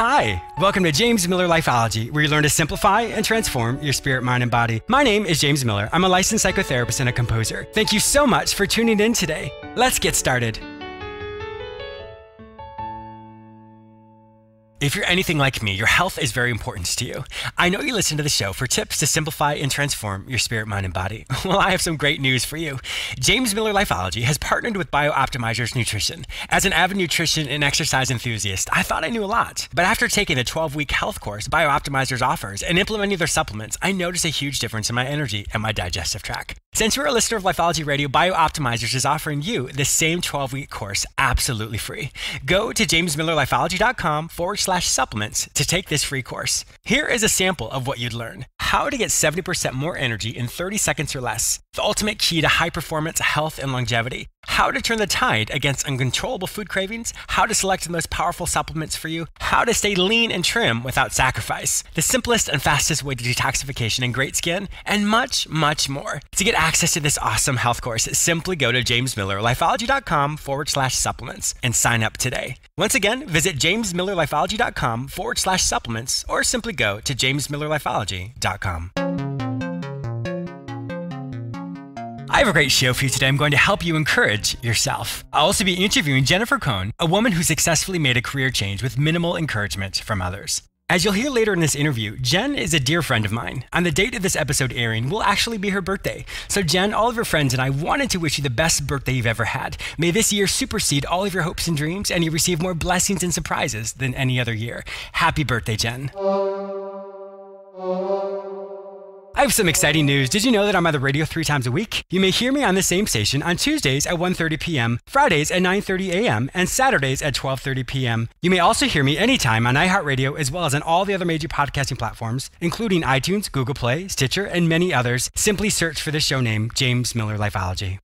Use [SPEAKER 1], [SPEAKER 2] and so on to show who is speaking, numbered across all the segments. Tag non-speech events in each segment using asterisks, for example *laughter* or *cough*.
[SPEAKER 1] Hi, welcome to James Miller Lifeology, where you learn to simplify and transform your spirit, mind, and body. My name is James Miller. I'm a licensed psychotherapist and a composer. Thank you so much for tuning in today. Let's get started. If you're anything like me, your health is very important to you. I know you listen to the show for tips to simplify and transform your spirit, mind, and body. *laughs* Well, I have some great news for you. James Miller Lifeology has partnered with BiOptimizers Nutrition. As an avid nutrition and exercise enthusiast, I thought I knew a lot. But after taking the 12 week health course BiOptimizers offers and implementing their supplements, I noticed a huge difference in my energy and my digestive tract. Since you're a listener of Lifeology Radio, BiOptimizers is offering you the same 12 week course absolutely free. Go to jamesmillerlifeology.com forward slash supplements to take this free course. Here is a sample of what you'd learn how to get 70% more energy in 30 seconds or less, the ultimate key to high performance, health, and longevity, how to turn the tide against uncontrollable food cravings, how to select the most powerful supplements for you, how to stay lean and trim without sacrifice, the simplest and fastest way to detoxification and great skin, and much, much more. To get access to this awesome health course, simply go to jamesmillerlifeology.com forward slash supplements and sign up today. Once again, visit jamesmillerlifeology.com forward slash supplements or simply go to jamesmillerlifeology.com. I have a great show for you today. I'm going to help you encourage yourself. I'll also be interviewing Jennifer Cohn, a woman who successfully made a career change with minimal encouragement from others. As you'll hear later in this interview, Jenn is a dear friend of mine. On the date of this episode airing will actually be her birthday. So, Jenn, all of her friends, and I wanted to wish you the best birthday you've ever had. May this year supersede all of your hopes and dreams, and you receive more blessings and surprises than any other year. Happy birthday, Jenn. I have some exciting news. Did you know that I'm on the radio three times a week? You may hear me on the same station on Tuesdays at 1.30 p.m., Fridays at 9.30 a.m., and Saturdays at 12.30 p.m. You may also hear me anytime on iHeartRadio as well as on all the other major podcasting platforms, including iTunes, Google Play, Stitcher, and many others. Simply search for the show name, James Miller Lifeology.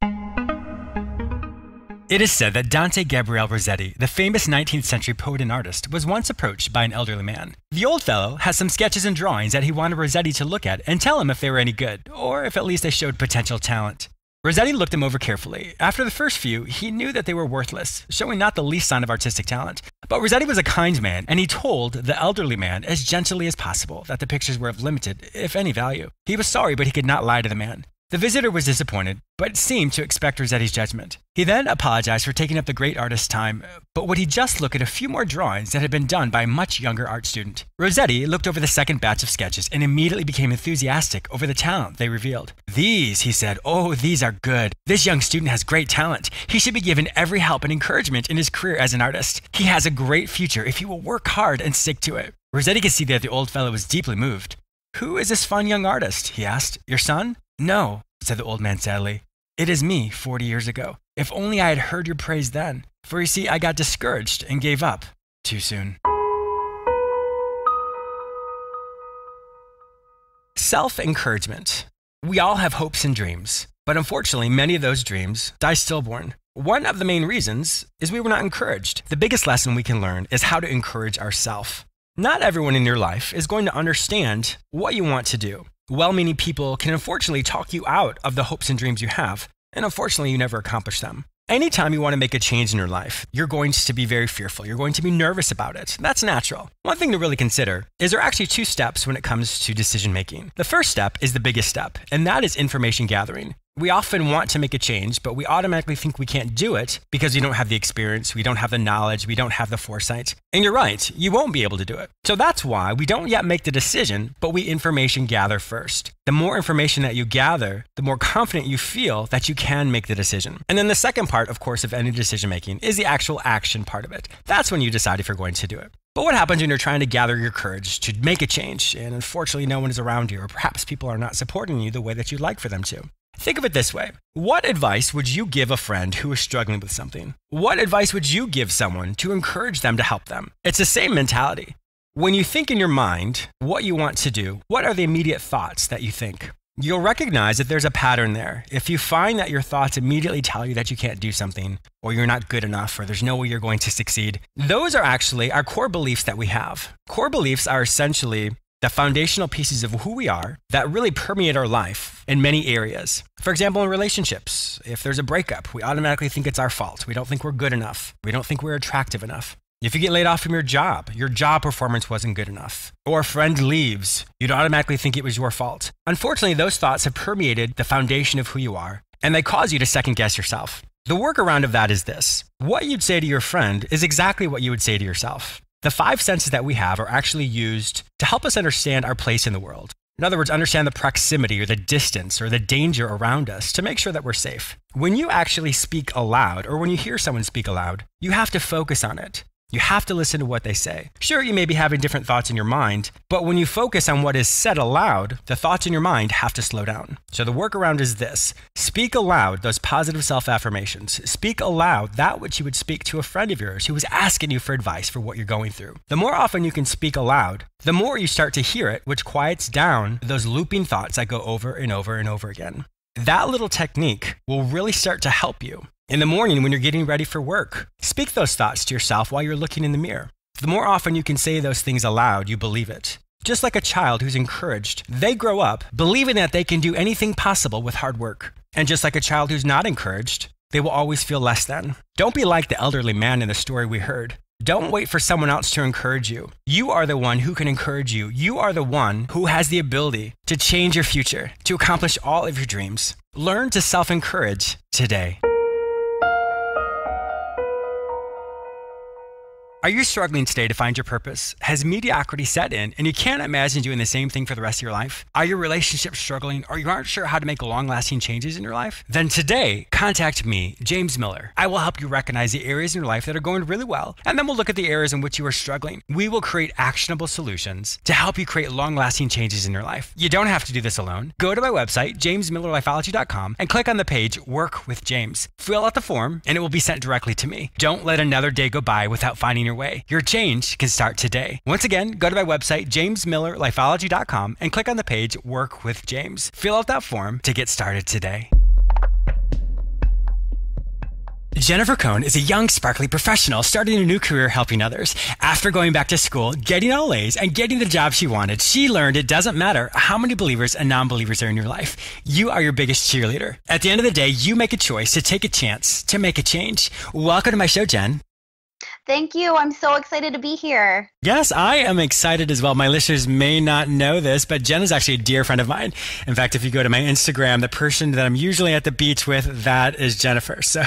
[SPEAKER 1] It is said that Dante Gabriel Rossetti, the famous 19th century poet and artist, was once approached by an elderly man. The old fellow has some sketches and drawings that he wanted Rossetti to look at and tell him if they were any good, or if at least they showed potential talent. Rossetti looked them over carefully. After the first few, he knew that they were worthless, showing not the least sign of artistic talent. But Rossetti was a kind man, and he told the elderly man as gently as possible that the pictures were of limited, if any, value. He was sorry, but he could not lie to the man. The visitor was disappointed, but seemed to expect Rossetti's judgment. He then apologized for taking up the great artist's time, but would he just look at a few more drawings that had been done by a much younger art student? Rossetti looked over the second batch of sketches and immediately became enthusiastic over the talent they revealed. These, he said, oh, these are good. This young student has great talent. He should be given every help and encouragement in his career as an artist. He has a great future if he will work hard and stick to it. Rossetti could see that the old fellow was deeply moved. Who is this fine young artist? he asked. Your son? No, said the old man sadly. It is me, forty years ago. If only I had heard your praise then. For you see, I got discouraged and gave up too soon. Self encouragement. We all have hopes and dreams, but unfortunately, many of those dreams die stillborn. One of the main reasons is we were not encouraged. The biggest lesson we can learn is how to encourage ourselves. Not everyone in your life is going to understand what you want to do well meaning people can unfortunately talk you out of the hopes and dreams you have, and unfortunately, you never accomplish them. Anytime you want to make a change in your life, you're going to be very fearful. You're going to be nervous about it. That's natural. One thing to really consider is there are actually two steps when it comes to decision making. The first step is the biggest step, and that is information gathering. We often want to make a change, but we automatically think we can't do it because we don't have the experience, we don't have the knowledge, we don't have the foresight. And you're right, you won't be able to do it. So that's why we don't yet make the decision, but we information gather first. The more information that you gather, the more confident you feel that you can make the decision. And then the second part, of course, of any decision making is the actual action part of it. That's when you decide if you're going to do it. But what happens when you're trying to gather your courage to make a change and unfortunately no one is around you, or perhaps people are not supporting you the way that you'd like for them to? Think of it this way What advice would you give a friend who is struggling with something? What advice would you give someone to encourage them to help them? It's the same mentality. When you think in your mind what you want to do, what are the immediate thoughts that you think? You'll recognize that there's a pattern there. If you find that your thoughts immediately tell you that you can't do something, or you're not good enough, or there's no way you're going to succeed, those are actually our core beliefs that we have. Core beliefs are essentially the foundational pieces of who we are that really permeate our life in many areas. For example, in relationships, if there's a breakup, we automatically think it's our fault. We don't think we're good enough. We don't think we're attractive enough. If you get laid off from your job, your job performance wasn't good enough, or a friend leaves, you'd automatically think it was your fault. Unfortunately, those thoughts have permeated the foundation of who you are, and they cause you to second guess yourself. The workaround of that is this what you'd say to your friend is exactly what you would say to yourself. The five senses that we have are actually used to help us understand our place in the world. In other words, understand the proximity or the distance or the danger around us to make sure that we're safe. When you actually speak aloud or when you hear someone speak aloud, you have to focus on it. You have to listen to what they say. Sure, you may be having different thoughts in your mind, but when you focus on what is said aloud, the thoughts in your mind have to slow down. So the workaround is this speak aloud those positive self affirmations. Speak aloud that which you would speak to a friend of yours who was asking you for advice for what you're going through. The more often you can speak aloud, the more you start to hear it, which quiets down those looping thoughts that go over and over and over again. That little technique will really start to help you. In the morning, when you're getting ready for work, speak those thoughts to yourself while you're looking in the mirror. The more often you can say those things aloud, you believe it. Just like a child who's encouraged, they grow up believing that they can do anything possible with hard work. And just like a child who's not encouraged, they will always feel less than. Don't be like the elderly man in the story we heard. Don't hmm. wait for someone else to encourage you. You are the one who can encourage you. You are the one who has the ability to change your future, to accomplish all of your dreams. Learn to self encourage today. Are you struggling today to find your purpose? Has mediocrity set in and you can't imagine doing the same thing for the rest of your life? Are your relationships struggling or you aren't sure how to make long lasting changes in your life? Then today, contact me, James Miller. I will help you recognize the areas in your life that are going really well, and then we'll look at the areas in which you are struggling. We will create actionable solutions to help you create long lasting changes in your life. You don't have to do this alone. Go to my website, jamesmillerlifeology.com, and click on the page Work with James. Fill out the form, and it will be sent directly to me. Don't let another day go by without finding your your way. Your change can start today. Once again, go to my website, jamesmillerlifeology.com, and click on the page Work with James. Fill out that form to get started today. Jennifer Cohn is a young, sparkly professional starting a new career helping others. After going back to school, getting all A's, and getting the job she wanted, she learned it doesn't matter how many believers and non believers are in your life. You are your biggest cheerleader. At the end of the day, you make a choice to take a chance to make a change. Welcome to my show, Jenn.
[SPEAKER 2] Thank you. I'm so excited to be here.
[SPEAKER 1] Yes, I am excited as well. My listeners may not know this, but Jenn is actually a dear friend of mine. In fact, if you go to my Instagram, the person that I'm usually at the beach with, that is Jennifer. *laughs* So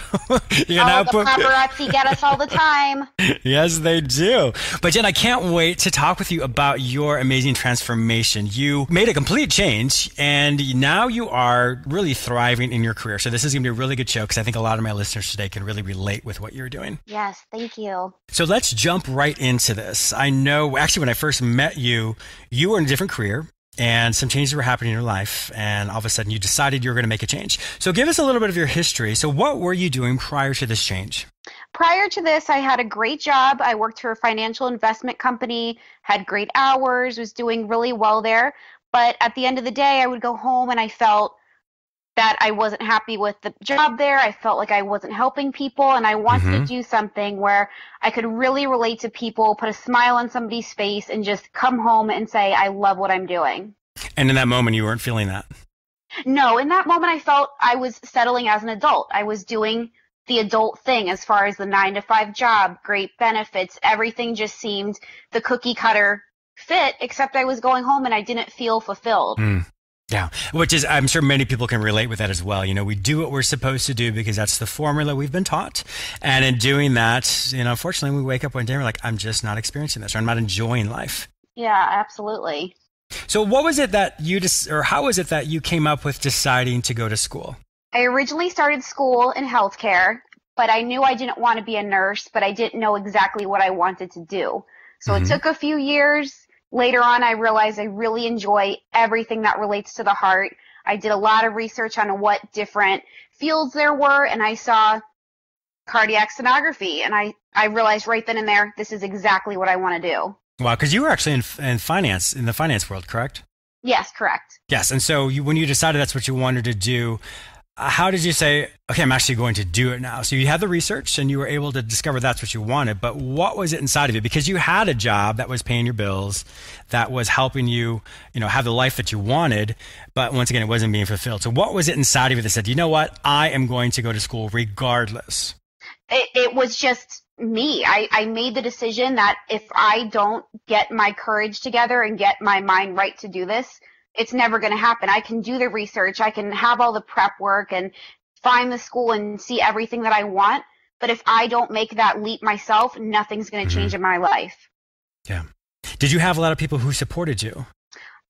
[SPEAKER 2] you oh, the paparazzi get us all the time. *laughs*
[SPEAKER 1] yes, they do. But Jenn, I can't wait to talk with you about your amazing transformation. You made a complete change, and now you are really thriving in your career. So this is going to be a really good show because I think a lot of my listeners today can really relate with what you're doing.
[SPEAKER 2] Yes, thank you.
[SPEAKER 1] So let's jump right into this. I know, actually, when I first met you, you were in a different career and some changes were happening in your life and all of a sudden you decided you were going to make a change. So give us a little bit of your history. So what were you doing prior to this change?
[SPEAKER 2] Prior to this i had a great job. I worked for a financial investment company had great hours was doing really well there. But at the end of the day i would go home and i felt that I wasn't happy with the job there. I felt like I wasn't helping people and I wanted mm-hmm. to do something where I could really relate to people, put a smile on somebody's face and just come home and say, I love what I'm doing.
[SPEAKER 1] And in that moment, you weren't feeling that?
[SPEAKER 2] No, in that moment, I felt I was settling as an adult. I was doing the adult thing as far as the nine to five job, great benefits, everything just seemed the cookie cutter fit, except I was going home and I didn't feel fulfilled. Mm.
[SPEAKER 1] Yeah, which is, I'm sure many people can relate with that as well. You know, we do what we're supposed to do because that's the formula we've been taught. And in doing that, you know, unfortunately, we wake up one day and we're like, I'm just not experiencing this or I'm not enjoying life.
[SPEAKER 2] Yeah, absolutely.
[SPEAKER 1] So, what was it that you just, or how was it that you came up with deciding to go to school?
[SPEAKER 2] I originally started school in healthcare, but I knew I didn't want to be a nurse, but I didn't know exactly what I wanted to do. So, mm-hmm. it took a few years Later on, I realized I really enjoy everything that relates to the heart. I did a lot of research on what different fields there were, and I saw cardiac sonography, and I, I realized right then and there, this is exactly what I want to do.
[SPEAKER 1] Wow, because you were actually in, in finance, in the finance world, correct?
[SPEAKER 2] Yes, correct.
[SPEAKER 1] Yes, and so you, when you decided that's what you wanted to do, how did you say, okay, I'm actually going to do it now? So you had the research and you were able to discover that's what you wanted, but what was it inside of you? Because you had a job that was paying your bills, that was helping you, you know, have the life that you wanted, but once again, it wasn't being fulfilled. So what was it inside of you that said, you know what? I am going to go to school regardless?
[SPEAKER 2] It, it was just me. I, I made the decision that if I don't get my courage together and get my mind right to do this, it's never going to happen. I can do the research. I can have all the prep work and find the school and see everything that I want. But if I don't make that leap myself, nothing's going to mm-hmm. change in my life.
[SPEAKER 1] Yeah. Did you have a lot of people who supported you?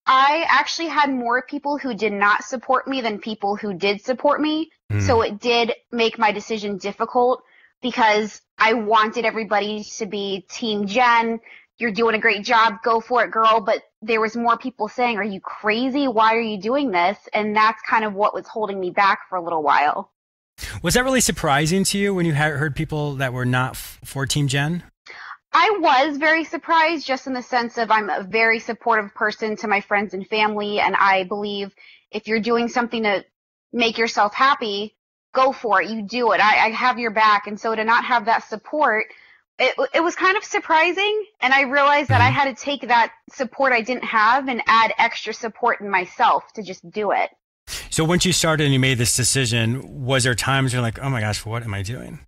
[SPEAKER 2] I actually had more people who did not support me than people who did support me. Mm. So it did make my decision difficult because I wanted everybody to be Team Jenn. You're doing a great job. Go for it, girl. But there was more people saying, are you crazy? Why are you doing this? And that's kind of what was holding me back for a little while.
[SPEAKER 1] Was that really surprising to you when you heard people that were not for Team Jenn?
[SPEAKER 2] I was very surprised just in the sense of I'm a very supportive person to my friends and family. And I believe if you're doing something to make yourself happy, go for it. You do it. I, I have your back. And so to not have that support, it, it was kind of surprising. And I realized that I mm-hmm. had to take that support I didn't have and add extra support in myself to just do it.
[SPEAKER 1] So once you started and you made this decision, was there times you're like, oh my gosh, what am I doing?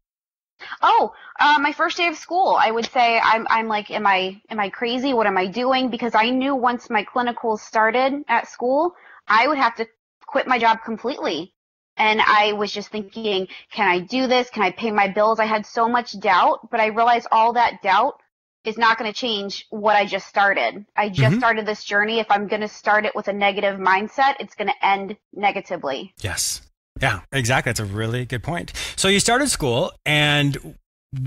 [SPEAKER 2] Oh, uh, my first day of school, I would say I'm I'm like, am I am I crazy? What am I doing? Because I knew once my clinicals started at school, I would have to quit my job completely. And I was just thinking, can I do this? Can I pay my bills? I had so much doubt, but I realized all that doubt is not going to change what I just started. I just mm-hmm. started this journey. If I'm going to start it with a negative mindset, it's going to end negatively.
[SPEAKER 1] Yes. Yeah, exactly. That's a really good point. So you started school and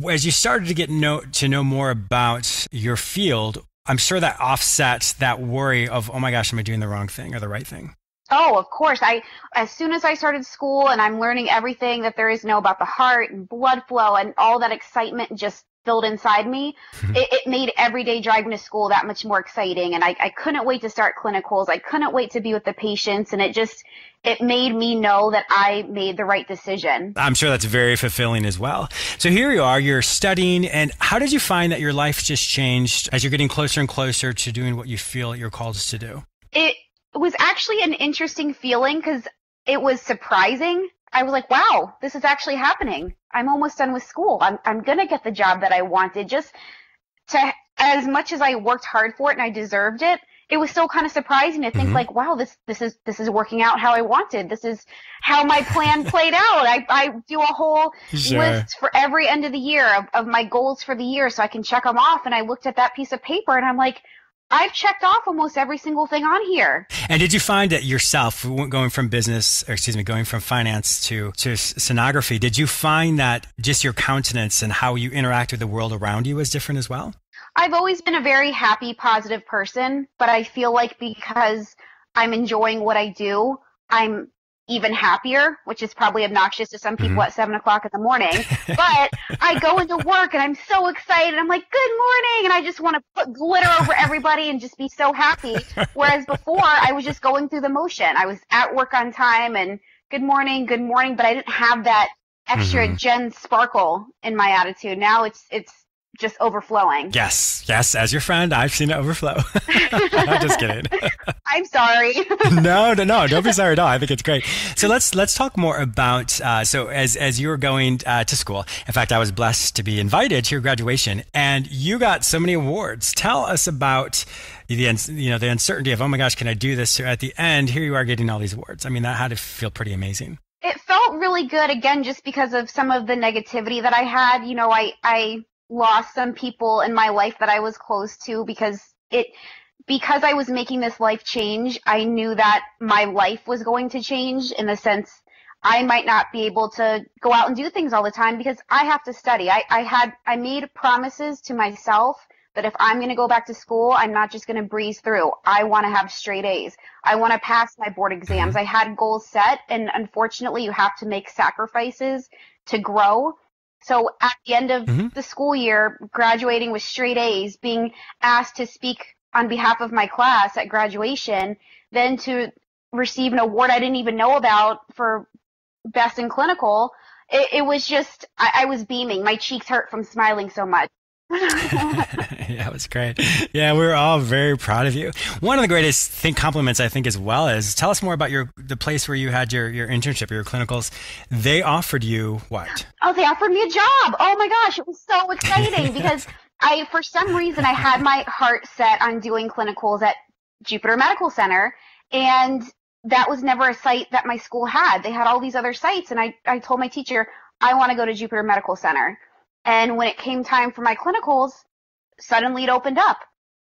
[SPEAKER 1] as you started to get know, to know more about your field, I'm sure that offsets that worry of, oh my gosh, am I doing the wrong thing or the right thing?
[SPEAKER 2] Oh, of course. I as soon as I started school and I'm learning everything that there is to know about the heart and blood flow and all that excitement just filled inside me, *laughs* it, it, made every day driving to school that much more exciting. And I, I couldn't wait to start clinicals. I couldn't wait to be with the patients. And it just, it made me know that I made the right decision.
[SPEAKER 1] I'm sure that's very fulfilling as well. So here you are, you're studying. And how did you find that your life just changed as you're getting closer and closer to doing what you feel you're called to do?
[SPEAKER 2] It was actually an interesting feeling because it was surprising I was like, wow, this is actually happening. I'm almost done with school. I'm, I'm going to get the job that I wanted. Just to, as much as I worked hard for it and I deserved it, it was still kind of surprising to think mm-hmm. like, wow, this, this is, this is working out how I wanted. This is how my plan *laughs* played out. I, I do a whole sure. list for every end of the year of, of my goals for the year so I can check them off. And I looked at that piece of paper and I'm like, I've checked off almost every single thing on here.
[SPEAKER 1] And did you find that yourself, going from business, or excuse me, going from finance to, to sonography, did you find that just your countenance and how you interact with the world around you was different as well?
[SPEAKER 2] I've always been a very happy, positive person, but I feel like because I'm enjoying what I do, I'm even happier, which is probably obnoxious to some people mm-hmm. at seven o'clock in the morning. *laughs* but I go into work and I'm so excited. I'm like, good morning. And I just want to put glitter over everybody and just be so happy. *laughs* Whereas before I was just going through the motion. I was at work on time and good morning, good morning, but I didn't have that extra mm-hmm. Jenn sparkle in my attitude. Now it's, it's, just overflowing.
[SPEAKER 1] Yes, yes. As your friend, I've seen it overflow. *laughs* I'm just kidding. *laughs*
[SPEAKER 2] I'm sorry. *laughs*
[SPEAKER 1] no, no, no. Don't be sorry at all. I think it's great. So let's let's talk more about. Uh, so as as you were going uh, to school, in fact, I was blessed to be invited to your graduation, and you got so many awards. Tell us about the you know the uncertainty of oh my gosh, can I do this? So at the end, here you are getting all these awards. I mean, that had to feel pretty amazing
[SPEAKER 2] it felt really good again just because of some of the negativity that I had. You know, I I lost some people in my life that I was close to because it because I was making this life change, I knew that my life was going to change in the sense I might not be able to go out and do things all the time because I have to study. I, I had I made promises to myself that if I'm going to go back to school, I'm not just going to breeze through. I want to have straight A's. I want to pass my board exams. Mm-hmm. I had goals set and unfortunately you have to make sacrifices to grow. So at the end of mm-hmm. the school year, graduating with straight A's, being asked to speak on behalf of my class at graduation, then to receive an award I didn't even know about for best in clinical, it, it was just, I, I was beaming. My cheeks hurt from smiling so much. *laughs* *laughs* *laughs*
[SPEAKER 1] yeah, it was great. Yeah, we are all very proud of you. One of the greatest think compliments I think as well is tell us more about your the place where you had your your internship, your clinicals. They offered you what?
[SPEAKER 2] Oh, they offered me a job. Oh my gosh, it was so exciting *laughs* because I for some reason I had my heart set on doing clinicals at Jupiter Medical Center and that was never a site that my school had. They had all these other sites and I I told my teacher I want to go to Jupiter Medical Center. And when it came time for my clinicals, suddenly it opened up.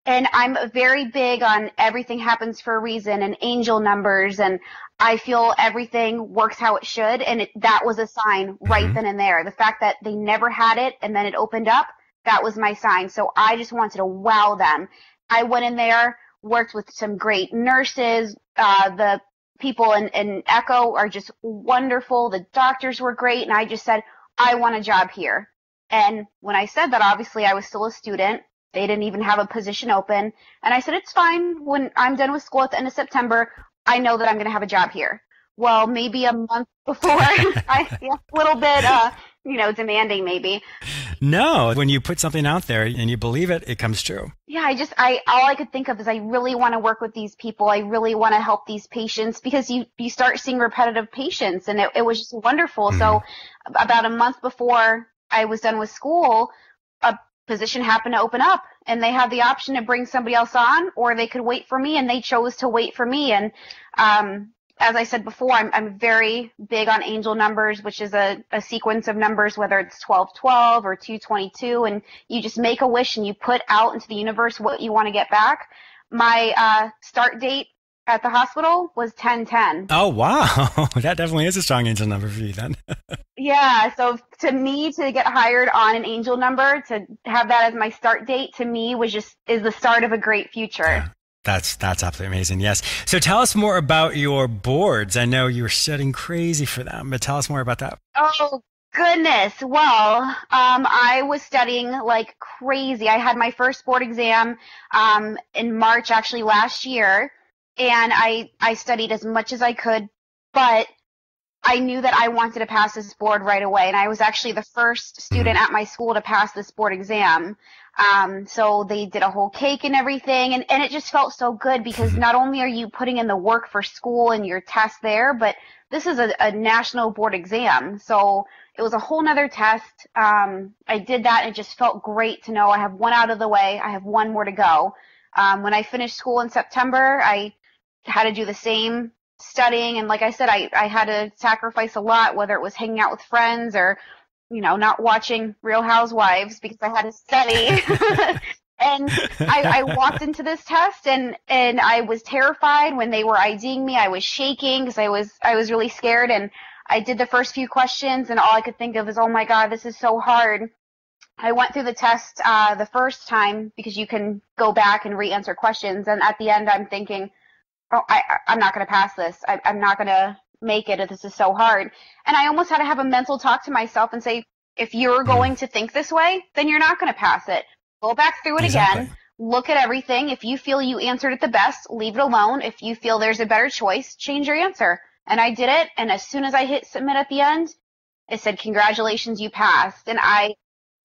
[SPEAKER 2] And I'm very big on everything happens for a reason and angel numbers and I feel everything works how it should. And it, that was a sign right mm-hmm. then and there. The fact that they never had it and then it opened up, that was my sign. So I just wanted to wow them. I went in there, worked with some great nurses. Uh, the people in, in Echo are just wonderful. The doctors were great. And I just said, I want a job here. And when I said that, obviously I was still a student. They didn't even have a position open. And I said, it's fine. When I'm done with school at the end of September, I know that I'm going to have a job here. Well, maybe a month *laughs* before, I, *laughs* yeah, a little bit, uh, you know, demanding maybe.
[SPEAKER 1] No, when you put something out there and you believe it, it comes true.
[SPEAKER 2] Yeah, I just, I, all I could think of is I really want to work with these people. I really want to help these patients because you, you start seeing repetitive patients and it, it was just wonderful. Mm-hmm. So about a month before I was done with school, a position happened to open up and they had the option to bring somebody else on or they could wait for me and they chose to wait for me. And, um, as I said before, I'm, I'm very big on angel numbers, which is a, a sequence of numbers, whether it's 1212 or 222, and you just make a wish and you put out into the universe what you want to get back. My uh, start date at the hospital was 1010.
[SPEAKER 1] Oh, wow. *laughs* that definitely is a strong angel number for you then. *laughs*
[SPEAKER 2] yeah. So to me, to get hired on an angel number, to have that as my start date, to me was just, is the start of a great future. Yeah.
[SPEAKER 1] That's that's absolutely amazing. Yes. So tell us more about your boards. I know you were studying crazy for them, but tell us more about that.
[SPEAKER 2] Oh goodness. Well, um, I was studying like crazy. I had my first board exam um, in March, actually last year, and I I studied as much as I could, but I knew that I wanted to pass this board right away, and I was actually the first student at my school to pass this board exam. Um, so they did a whole cake and everything, and, and it just felt so good because not only are you putting in the work for school and your test there, but this is a, a national board exam. So it was a whole nother test. Um, I did that, and it just felt great to know I have one out of the way. I have one more to go. Um, when I finished school in September, I had to do the same studying. And like I said I, I had to sacrifice a lot whether it was hanging out with friends or you know not watching Real Housewives because I had to study. *laughs* And I, I walked into this test and and I was terrified when they were IDing me. I was shaking because I was I was really scared. And I did the first few questions and all I could think of is oh my god this is so hard. I went through the test uh, the first time because you can go back and re-answer questions. And at the end I'm thinking oh, I, I'm not going to pass this. I, I'm not going to make it. If this is so hard. And I almost had to have a mental talk to myself and say, if you're mm-hmm. going to think this way, then you're not going to pass it. Go back through it exactly. again. Look at everything. If you feel you answered it the best, leave it alone. If you feel there's a better choice, change your answer. And I did it. And as soon as I hit submit at the end, it said, congratulations, you passed. And I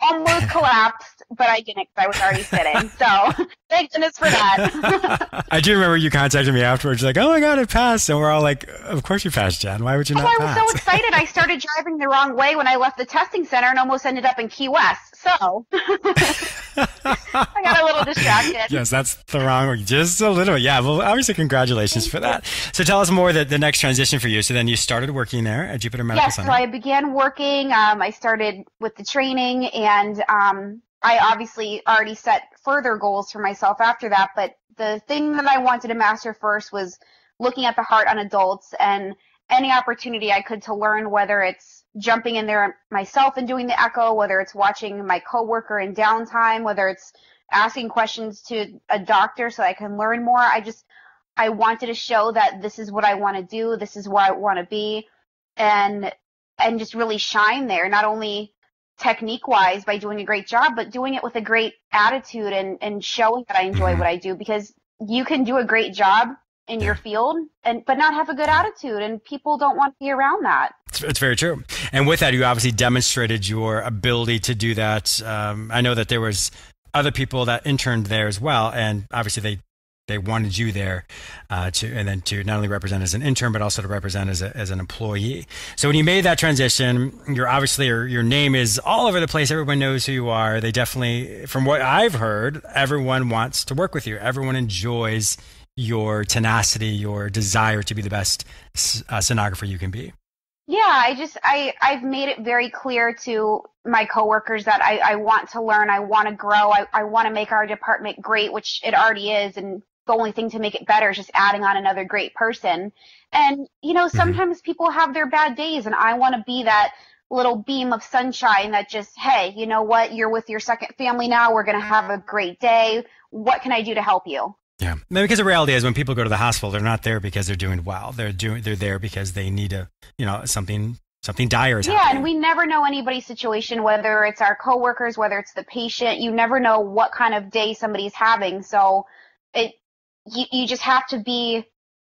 [SPEAKER 2] almost *laughs* collapsed, but I didn't because I was already sitting. So *laughs* thank goodness for that. *laughs*
[SPEAKER 1] I do remember you contacted me afterwards, like, "Oh my god, it passed!" And we're all like, "Of course you passed, Jenn. Why would you not?" Oh,
[SPEAKER 2] I was pass? so excited. I started driving the wrong way when I left the testing center and almost ended up in Key West. So *laughs* I got a little distracted.
[SPEAKER 1] Yes, that's the wrong word. Just a little. bit. Yeah. Well, obviously, congratulations for that. So tell us more the, the next transition for you. So then you started working there at Jupiter Medical
[SPEAKER 2] yes,
[SPEAKER 1] Center.
[SPEAKER 2] so I began working. Um, I started with the training and um, I obviously already set further goals for myself after that, but the thing that I wanted to master first was looking at the heart on adults and any opportunity I could to learn whether it's jumping in there myself and doing the echo, whether it's watching my coworker in downtime, whether it's asking questions to a doctor so I can learn more. I just I wanted to show that this is what I want to do, this is where I want to be and and just really shine there, not only technique wise by doing a great job, but doing it with a great attitude and, and showing that I enjoy mm-hmm. what I do because you can do a great job in your field and but not have a good attitude and people don't want to be around that.
[SPEAKER 1] It's, it's very true. And with that you obviously demonstrated your ability to do that. Um, i know that there was other people that interned there as well and obviously they they wanted you there uh, to and then to not only represent as an intern but also to represent as, a, as an employee. So when you made that transition you're obviously your, your name is all over the place. Everyone knows who you are. They definitely from what i've heard everyone wants to work with you. Everyone enjoys your tenacity, your desire to be the best uh, sonographer you can be?
[SPEAKER 2] Yeah, I just I I've made it very clear to my coworkers that I, I want to learn, I want to grow, I, I want to make our department great, which it already is, and the only thing to make it better is just adding on another great person. And you know, mm-hmm. sometimes mm-hmm. people have their bad days, and I want to be that little beam of sunshine that just, hey, you know what, you're with your second family now, we're gonna have a great day. What can I do to help you?
[SPEAKER 1] Yeah, because the reality is, when people go to the hospital, they're not there because they're doing well. They're doing they're there because they need a you know something something dire is
[SPEAKER 2] yeah,
[SPEAKER 1] happening.
[SPEAKER 2] and we never know anybody's situation, whether it's our coworkers, whether it's the patient. You never know what kind of day somebody's having. So it you, you just have to be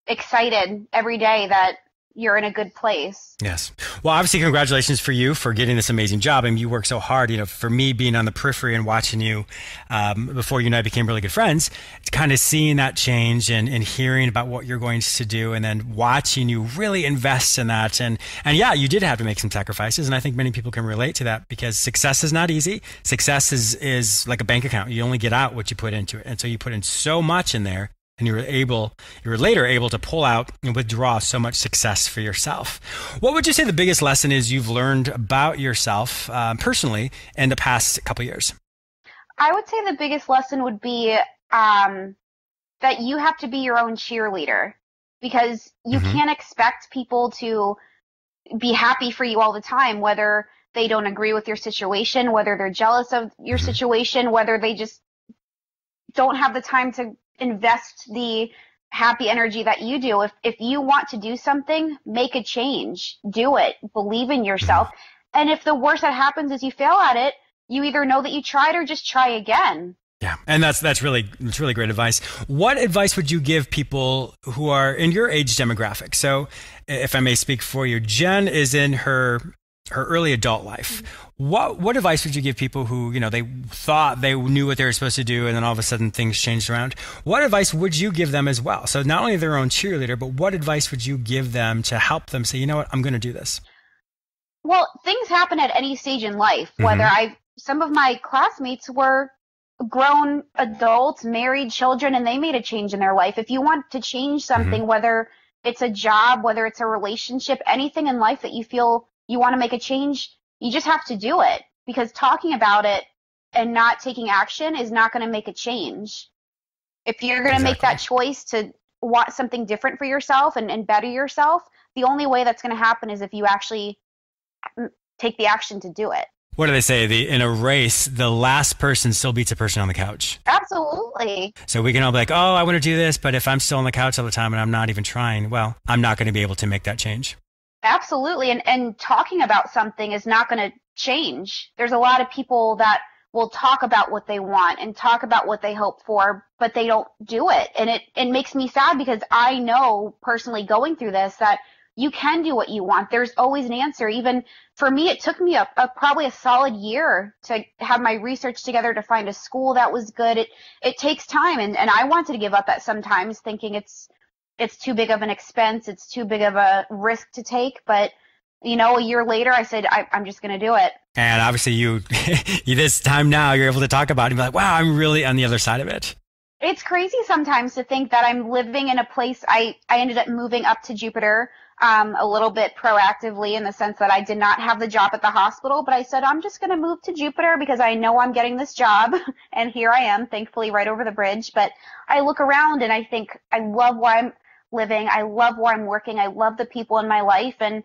[SPEAKER 2] excited every day that you're in a good place.
[SPEAKER 1] Yes. Well, obviously, congratulations for you for getting this amazing job. I mean, you work so hard. You know, for me being on the periphery and watching you um, before you and I became really good friends, kind of seeing that change and, and hearing about what you're going to do, and then watching you really invest in that. And and yeah, you did have to make some sacrifices, and I think many people can relate to that because success is not easy. Success is is like a bank account. You only get out what you put into it, and so you put in so much in there and you were able you were later able to pull out and withdraw so much success for yourself what would you say the biggest lesson is you've learned about yourself uh, personally in the past couple years
[SPEAKER 2] i would say the biggest lesson would be um, that you have to be your own cheerleader because you mm-hmm. can't expect people to be happy for you all the time whether they don't agree with your situation whether they're jealous of your mm-hmm. situation whether they just don't have the time to invest the happy energy that you do. If if you want to do something, make a change. Do it. Believe in yourself. And if the worst that happens is you fail at it, you either know that you tried or just try again.
[SPEAKER 1] Yeah, and that's that's really that's really great advice. What advice would you give people who are in your age demographic? So, if I may speak for you, Jenn is in her her early adult life. Mm-hmm. What what advice would you give people who you know they thought they knew what they were supposed to do, and then all of a sudden things changed around? What advice would you give them as well? So not only their own cheerleader, but what advice would you give them to help them say, you know what, I'm going to do this?
[SPEAKER 2] Well, things happen at any stage in life. Mm-hmm. Whether I some of my classmates were grown adults, married children, and they made a change in their life. If you want to change something, mm-hmm. whether it's a job, whether it's a relationship, anything in life that you feel you want to make a change, you just have to do it because talking about it and not taking action is not going to make a change. If you're going to exactly. make that choice to want something different for yourself and, and better yourself, the only way that's going to happen is if you actually mm, take the action to do it.
[SPEAKER 1] What do they say? The in a race, the last person still beats a person on the couch.
[SPEAKER 2] Absolutely.
[SPEAKER 1] So we can all be like, "Oh, I want to do this," but if I'm still on the couch all the time and I'm not even trying, well, I'm not going to be able to make that change.
[SPEAKER 2] Absolutely. And, and talking about something is not going to change. There's a lot of people that will talk about what they want and talk about what they hope for, but they don't do it. And it, it makes me sad because I know personally going through this that you can do what you want. There's always an answer. Even for me, it took me a, a, probably a solid year to have my research together to find a school that was good. It it takes time, and and I wanted to give up at sometimes, thinking it's it's too big of an expense. It's too big of a risk to take. But you know, a year later, I said, I, am just going to do it.
[SPEAKER 1] And obviously, *laughs* you, this time now, you're able to talk about it and be like, wow, I'm really on the other side of it.
[SPEAKER 2] It's crazy sometimes to think that I'm living in a place. I, I ended up moving up to Jupiter um, a little bit proactively in the sense that I did not have the job at the hospital, but I said, I'm just going to move to Jupiter because I know I'm getting this job. *laughs* and here I am, thankfully, right over the bridge. But I look around and I think I love where I'm living. I love where I'm working. I love the people in my life. And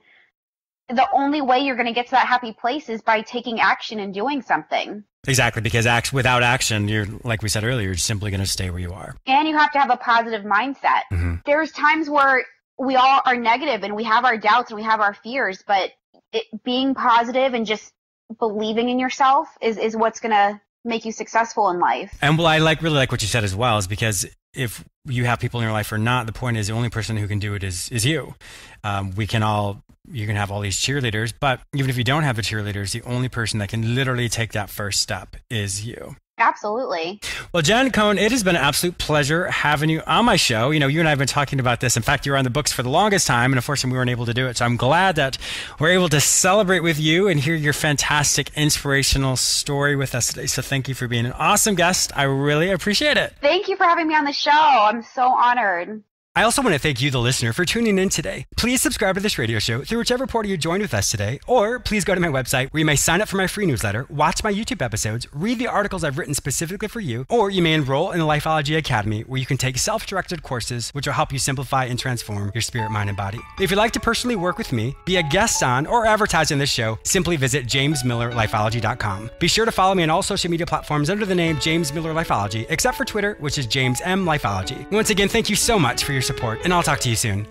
[SPEAKER 2] the only way you're going to get to that happy place is by taking action and doing something.
[SPEAKER 1] Exactly, because act, without action, you're like we said earlier, you're simply going to stay where you are.
[SPEAKER 2] And you have to have a positive mindset. Mm-hmm. There's times where we all are negative and we have our doubts and we have our fears, but it, being positive and just believing in yourself is, is what's going to make you successful in life.
[SPEAKER 1] And well, I like really like what you said as well, is because if you have people in your life or not, the point is the only person who can do it is is you. Um, we can all you can have all these cheerleaders, but even if you don't have the cheerleaders, the only person that can literally take that first step is you.
[SPEAKER 2] Absolutely.
[SPEAKER 1] Well, Jenn Cohn, it has been an absolute pleasure having you on my show. You know, you and I have been talking about this. In fact, you were on the books for the longest time, and unfortunately, we weren't able to do it. So I'm glad that we're able to celebrate with you and hear your fantastic, inspirational story with us today. So thank you for being an awesome guest. I really appreciate it.
[SPEAKER 2] Thank you for having me on the show. I'm so honored.
[SPEAKER 1] I also want to thank you, the listener, for tuning in today. Please subscribe to this radio show through whichever portal you joined with us today, or please go to my website where you may sign up for my free newsletter, watch my YouTube episodes, read the articles I've written specifically for you, or you may enroll in the Lifeology Academy where you can take self directed courses which will help you simplify and transform your spirit, mind, and body. If you'd like to personally work with me, be a guest on, or advertise in this show, simply visit jamesmillerlifeology.com. Be sure to follow me on all social media platforms under the name James Miller Lifeology, except for Twitter, which is James M Lifeology. Once again, thank you so much for your support, and I'll talk to you soon.